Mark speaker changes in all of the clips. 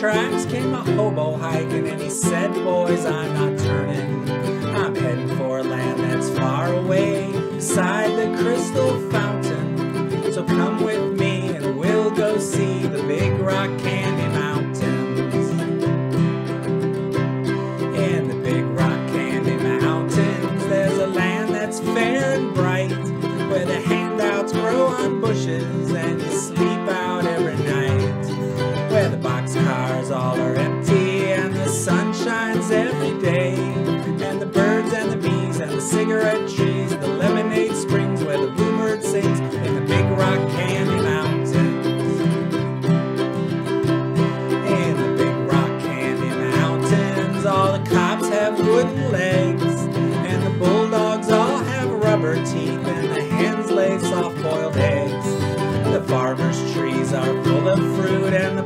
Speaker 1: tracks came a hobo hiking and he said, boys, I'm not turning. I'm heading for a land that's far away beside the crystal fountain. So come with me and we'll go see the big rock candy mountains. In the big rock candy mountains, there's a land that's fair and bright where the handouts grow on bushes and you sleep cigarette trees, the lemonade springs where the bluebird sings in the big rock candy mountains. In the big rock candy mountains, all the cops have wooden legs, and the bulldogs all have rubber teeth, and the hens lay soft boiled eggs. The farmers' trees are full of fruit, and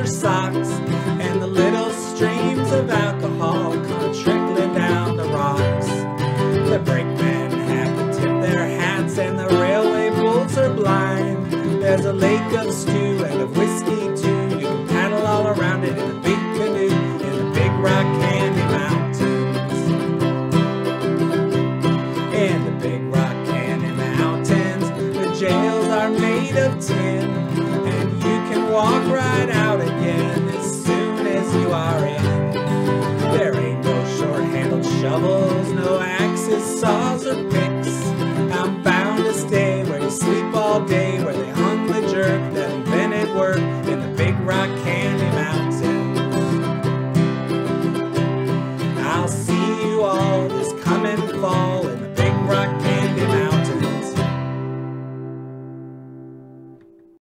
Speaker 1: your socks, and the little streams of alcohol come trickling down the rocks. The brakemen have to tip their hats, and the railway bulls are blind. There's a lake of stew and of whiskey too. You can paddle all around it in a big canoe in the big rock candy mountains. In the big rock candy mountains, the jails are made of tin, no axes, saws, or picks. I'm bound to stay where you sleep all day, where they hung the jerk.